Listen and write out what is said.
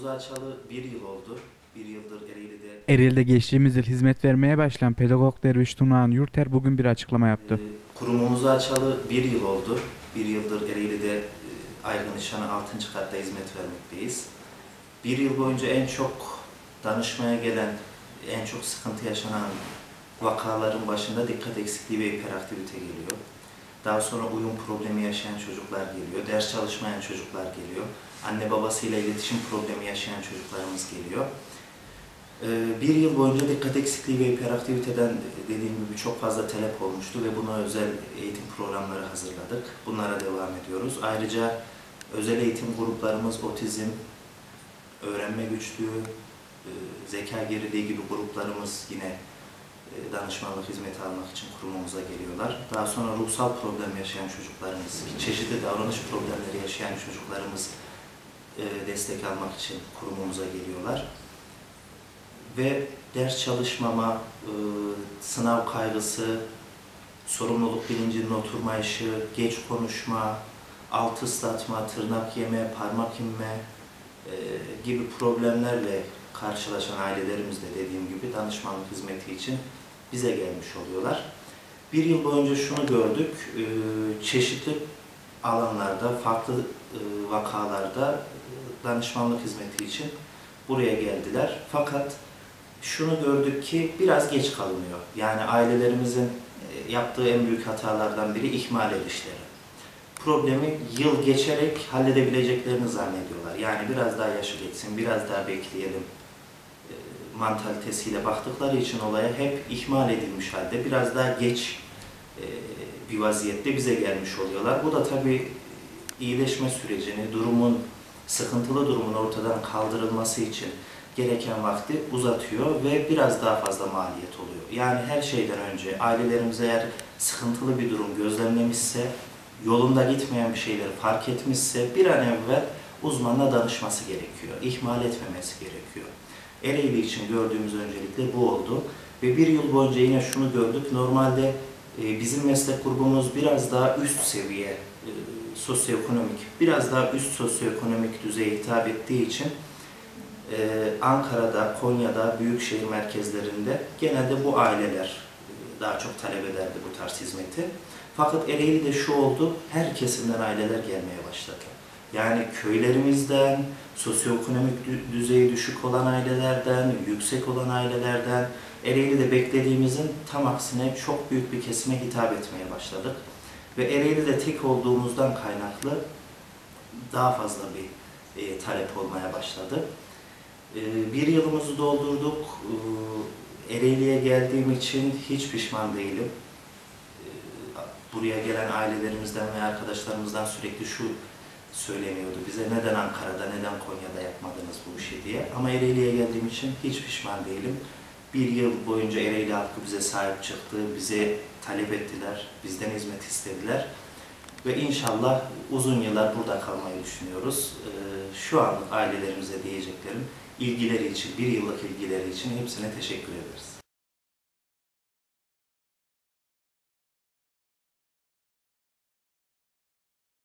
Kurumumuzu açalı bir yıl oldu. Bir yıldır Ereğli'de Ereğli'de geçtiğimiz yıl hizmet vermeye başlayan pedagog Derviş Tunağan Yurter bugün bir açıklama yaptı. e, kurumumuzu açalı bir yıl oldu. Bir yıldır Ereğli'de e, Aygın Nişanı 6. katta hizmet vermekteyiz. Bir yıl boyunca en çok danışmaya gelen, en çok sıkıntı yaşanan vakaların başında dikkat eksikliği ve hiperaktivite geliyor. Daha sonra uyum problemi yaşayan çocuklar geliyor, ders çalışmayan çocuklar geliyor, anne babasıyla iletişim problemi yaşayan çocuklarımız geliyor. Ee, Bir yıl boyunca dikkat eksikliği ve hiperaktiviteden dediğim gibi çok fazla talep olmuştu ve buna özel eğitim programları hazırladık. Bunlara devam ediyoruz. Ayrıca özel eğitim gruplarımız otizm, öğrenme güçlüğü, e, zeka geriliği gibi gruplarımız yine danışmanlık hizmeti almak için kurumumuza geliyorlar. Daha sonra ruhsal problem yaşayan çocuklarımız, çeşitli davranış problemleri yaşayan çocuklarımız e, destek almak için kurumumuza geliyorlar. Ve ders çalışmama, e, sınav kaygısı, sorumluluk bilincinin oturmayışı, geç konuşma, alt ıslatma, tırnak yeme, parmak inme e, gibi problemlerle karşılaşan ailelerimiz de dediğim gibi danışmanlık hizmeti için bize gelmiş oluyorlar. Bir yıl boyunca şunu gördük, e, çeşitli alanlarda, farklı e, vakalarda e, danışmanlık hizmeti için buraya geldiler. Fakat şunu gördük ki biraz geç kalınıyor. Yani ailelerimizin yaptığı en büyük hatalardan biri ihmal edişleri. Problemi yıl geçerek halledebileceklerini zannediyorlar. Yani biraz daha yaşı geçsin, biraz daha bekleyelim mantalitesiyle baktıkları için olaya hep ihmal edilmiş halde biraz daha geç e, bir vaziyette bize gelmiş oluyorlar. Bu da tabii iyileşme sürecini, durumun, sıkıntılı durumun ortadan kaldırılması için gereken vakti uzatıyor ve biraz daha fazla maliyet oluyor. Yani her şeyden önce ailelerimiz eğer sıkıntılı bir durum gözlemlemişse, yolunda gitmeyen bir şeyleri fark etmişse bir an evvel uzmanla danışması gerekiyor. İhmal etmemesi gerekiyor. Ereğli için gördüğümüz öncelikle bu oldu. Ve bir yıl boyunca yine şunu gördük. Normalde e, bizim meslek grubumuz biraz daha üst seviye e, sosyoekonomik, biraz daha üst sosyoekonomik düzeye hitap ettiği için e, Ankara'da, Konya'da, büyükşehir merkezlerinde genelde bu aileler daha çok talep ederdi bu tarz hizmeti. Fakat Ereğli'de şu oldu, her kesimden aileler gelmeye başladı. Yani köylerimizden, sosyoekonomik dü- düzeyi düşük olan ailelerden, yüksek olan ailelerden, Ereğli'de beklediğimizin tam aksine çok büyük bir kesime hitap etmeye başladık. Ve Ereğli'de tek olduğumuzdan kaynaklı daha fazla bir e, talep olmaya başladı. E, bir yılımızı doldurduk. E, Ereğli'ye geldiğim için hiç pişman değilim. E, buraya gelen ailelerimizden ve arkadaşlarımızdan sürekli şu söyleniyordu bize neden Ankara'da, neden Konya'da yapmadınız bu işi diye. Ama Ereğli'ye geldiğim için hiç pişman değilim. Bir yıl boyunca Ereğli halkı bize sahip çıktı, bize talep ettiler, bizden hizmet istediler. Ve inşallah uzun yıllar burada kalmayı düşünüyoruz. Ee, Şu anlık ailelerimize diyeceklerim ilgileri için, bir yıllık ilgileri için hepsine teşekkür ederiz.